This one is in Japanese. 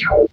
you